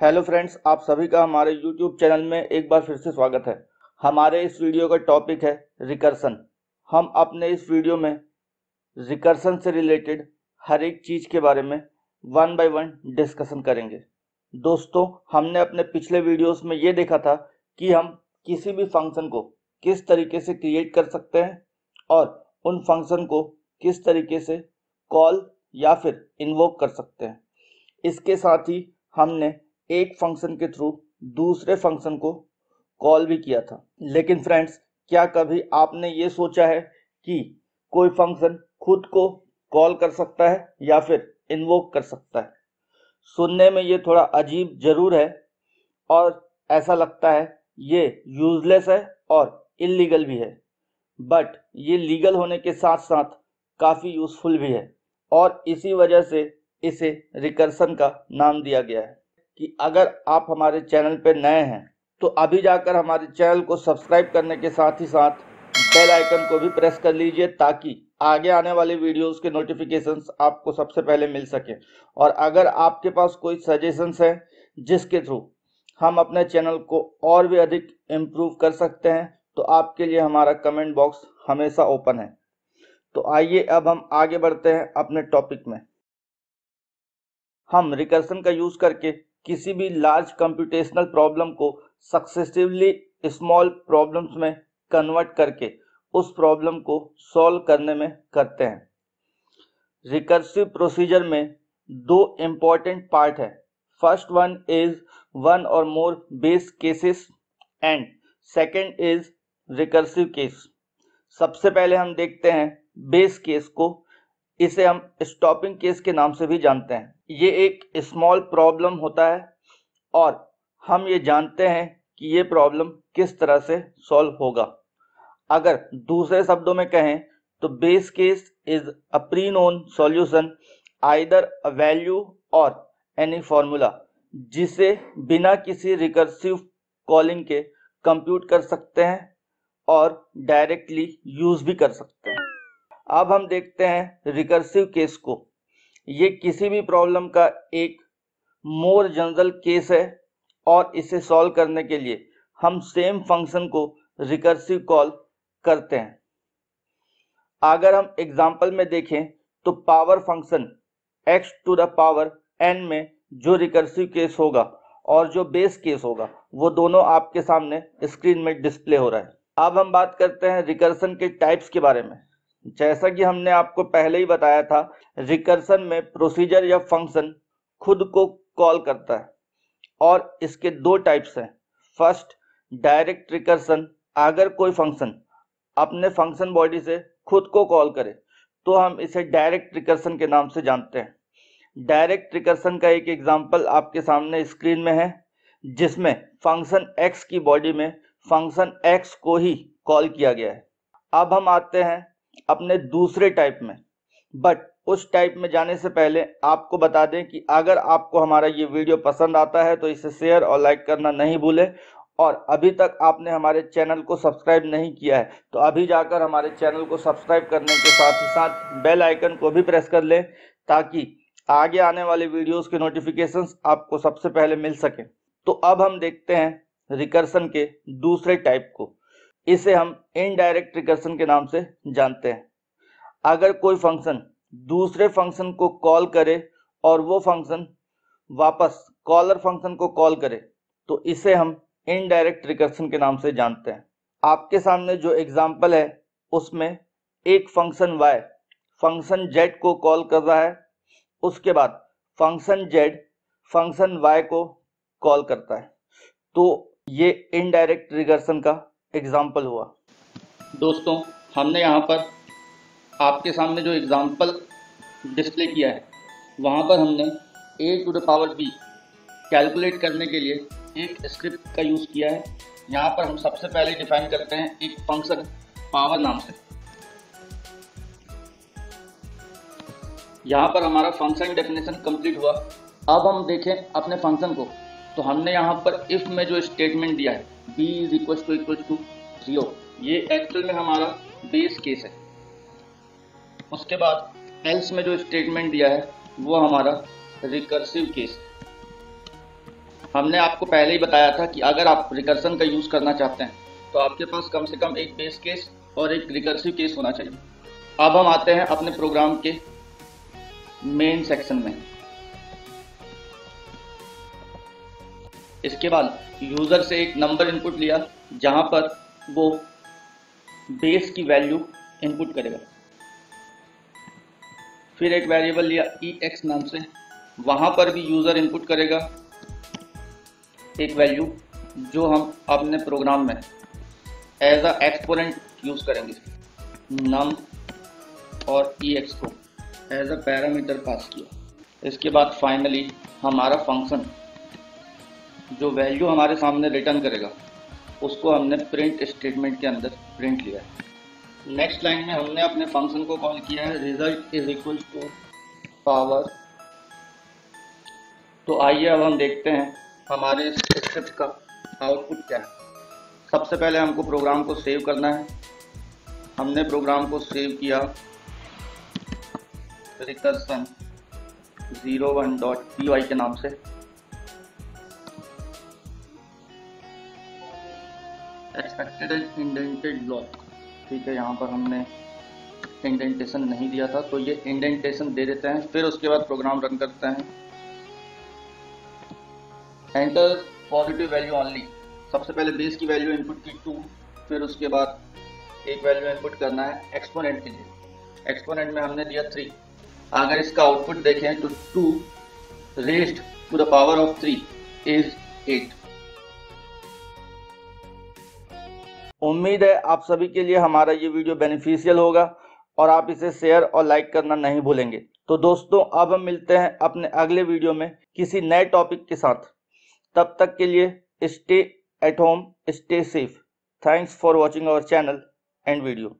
Hello friends, आप सभी का हमारे यूट्यूब चैनल में एक बार फिर से स्वागत है। हमारे इस वीडियो का टॉपिक है रिकर्सन हम अपने इस वीडियो में रिकर्सन से रिलेटेड हर एक चीज़ के बारे में वन बाय वन डिस्कशन करेंगे। दोस्तों, हमने अपने पिछले वीडियोस में ये देखा था कि हम किसी भी फ़ंक्शन को किस तरीके से क्रिएट कर सकते हैं और उन फ़ंक्शन को किस तरीके से कॉल या फिर इन्वोक कर सकते हैं। इसके साथ ही हमने एक फ़ंक्शन के थ्रू दूसरे फ़ंक्शन को कॉल भी किया था। लेकिन फ्रेंड्स क्या कभी आपने ये सोचा है कि कोई फ़ंक्शन खुद को कॉल कर सकता है या फिर इन्वोक कर सकता है? सुनने में ये थोड़ा अजीब ज़रूर है और ऐसा लगता है ये यूजलेस है और इलीगल भी है। बट ये लीगल होने के साथ साथ काफ़ी यूजफुल भी है और इसी वजह से इसे रिकर्सन का नाम दिया गया है। कि अगर आप हमारे चैनल पर नए हैं तो अभी जाकर हमारे चैनल को सब्सक्राइब करने के साथ ही साथ बेल आइकन को भी प्रेस कर लीजिए ताकि आगे आने वाले वीडियोस के नोटिफिकेशंस आपको सबसे पहले मिल सके। और अगर आपके पास कोई सजेशंस हैं, जिसके थ्रू हम अपने चैनल को और भी अधिक इम्प्रूव कर सकते हैं तो आपके लिए हमारा कमेंट बॉक्स हमेशा ओपन है। तो आइए अब हम आगे बढ़ते हैं अपने टॉपिक में। हम रिकर्सन का यूज़ करके किसी भी लार्ज कंप्यूटेशनल प्रॉब्लम को सक्सेसिवली स्मॉल प्रॉब्लम्स में कन्वर्ट करके उस प्रॉब्लम को सॉल्व करने में करते हैं। रिकर्सिव प्रोसीजर में दो इंपॉर्टेंट पार्ट है। First one is one or more base cases and second is recursive case सबसे पहले हम देखते हैं बेस केस को इसे हम स्टॉपिंग केस के नाम से भी जानते हैं। ये एक स्मॉल प्रॉब्लम होता है और हम ये जानते हैं कि ये प्रॉब्लम किस तरह से सॉल्व होगा। अगर दूसरे शब्दों में कहें तो base case is a pre known solution either a value or any formula जिसे बिना किसी रिकर्सिव कॉलिंग के कंप्यूट कर सकते हैं और डायरेक्टली यूज़ भी कर सकते हैं। अब हम देखते हैं रिकर्सिव केस को। ये किसी भी प्रॉब्लम का एक मोर जनरल केस है और इसे सॉल्व करने के लिए हम सेम फ़ंक्शन को रिकर्सिव कॉल करते हैं। अगर हम एग्ज़ाम्पल में देखें तो power function x to the power n में जो रिकर्सिव केस होगा और जो बेस केस होगा, वो दोनों आपके सामने स्क्रीन में डिस्प्ले हो रहा है। अब हम बात करते हैं रिकर्सन के टाइप्स के बारे में। जैसा कि हमने आपको पहले ही बताया था रिकर्सन में प्रोसीजर या फ़ंक्शन खुद को कॉल करता है। और इसके दो टाइप्स हैं। फ़र्स्ट डायरेक्ट रिकर्सन अगर कोई फ़ंक्शन अपने फ़ंक्शन बॉडी से खुद को कॉल करे तो हम इसे डायरेक्ट रिकर्सन के नाम से जानते हैं। डायरेक्ट रिकर्सन का एक एग्जांपल आपके सामने स्क्रीन में है, जिसमें फ़ंक्शन एक्स की बॉडी में फ़ंक्शन एक्स को ही कॉल किया गया है। अब हम आते हैं अपने दूसरे टाइप में। बट उस टाइप में जाने से पहले आपको बता दें कि अगर आपको हमारा ये वीडियो पसंद आता है तो इसे शेयर और लाइक करना नहीं भूलें। और अभी तक आपने हमारे चैनल को सब्सक्राइब नहीं किया है तो अभी जाकर हमारे चैनल को सब्सक्राइब करने के साथ ही साथ बेल आइकन को भी प्रेस कर लें, ताकि आगे आने वाले वीडियोस के नोटिफिकेशंस आपको सबसे पहले मिल सके। तो अब हम देखते हैं रिकर्सन के दूसरे टाइप को। इसे हम इनडायरेक्ट रिकर्सन के नाम से जानते हैं। अगर कोई फ़ंक्शन दूसरे फ़ंक्शन को कॉल करे और वो फ़ंक्शन वापस कॉलर फ़ंक्शन को कॉल करे तो इसे हम इनडायरेक्ट रिकर्सन के नाम से जानते हैं। आपके सामने जो एग्ज़ाम्पल है, उसमें एक फ़ंक्शन y फ़ंक्शन z को कॉल कर रहा है, उसके बाद फ़ंक्शन z फ़ंक्शन y को कॉल करता है। तो ये इनडायरेक्ट रिकर्सन का एग्ज़ाम्पल हुआ। दोस्तों, हमने यहाँ पर आपके सामने जो एग्ज़ाम्पल डिस्प्ले किया है, वहाँ पर हमने A to the power B calculate करने के लिए एक स्क्रिप्ट का यूज़ किया है। यहाँ पर हम सबसे पहले डिफाइन करते हैं एक फ़ंक्शन पावर नाम से। यहाँ पर हमारा फ़ंक्शन डेफिनेशन कंप्लीट हुआ। अब हम देखें अपने फ़ंक्शन को। तो हमने यहाँ पर इफ़ में जो स्टेटमेंट दिया है B is equal to equal to zero ये एक्चुअल में हमारा बेस केस है. उसके बाद एल्स में जो स्टेटमेंट दिया है, वो हमारा रिकर्सिव केस हमने आपको पहले ही बताया था कि अगर आप रिकर्सन का यूज़ करना चाहते हैं तो आपके पास कम से कम एक बेस केस और एक रिकर्सिव केस होना चाहिए. अब हम आते हैं अपने प्रोग्राम के मेन सेक्शन में. इसके बाद यूज़र से एक नंबर इनपुट लिया, जहाँ पर वो बेस की वैल्यू इनपुट करेगा। फिर एक वेरिएबल लिया ई एक्स नाम से, वहाँ पर भी यूज़र इनपुट करेगा एक वैल्यू जो हम अपने प्रोग्राम में एज अ एक्सपोनेंट यूज़ करेंगे। नम और ई एक्स को एज अ पैरामीटर पास किया। इसके बाद फाइनली हमारा फ़ंक्शन जो वैल्यू हमारे सामने रिटर्न करेगा, उसको हमने प्रिंट स्टेटमेंट के अंदर प्रिंट लिया है। नेक्स्ट लाइन में हमने अपने फ़ंक्शन को कॉल किया है result is equal to power तो आइए अब हम देखते हैं हमारे स्क्रिप्ट का आउटपुट क्या है। सबसे पहले हमको प्रोग्राम को सेव करना है। हमने प्रोग्राम को सेव किया recursion zero one dot P Y के नाम से। एक्सपेक्टेड एंड इंडेंटेड ब्लॉक ठीक है, यहाँ पर हमने इंडेंटेशन नहीं दिया था तो ये इंडेंटेशन दे देते हैं, फिर उसके बाद प्रोग्राम रन करते हैं। एंटर पॉजिटिव वैल्यू ऑनली सबसे पहले बेस की वैल्यू इनपुट की टू फिर उसके बाद एक वैल्यू इनपुट करना है एक्सपोनेंट के लिए। एक्सपोनेंट में हमने दिया थ्री अगर इसका आउटपुट देखें तो two raised to the power of three is eight उम्मीद है आप सभी के लिए हमारा ये वीडियो बेनिफिशियल होगा और आप इसे शेयर और लाइक करना नहीं भूलेंगे। तो दोस्तों, अब हम मिलते हैं अपने अगले वीडियो में किसी नए टॉपिक के साथ। तब तक के लिए stay at home stay safe thanks for watching our channel and video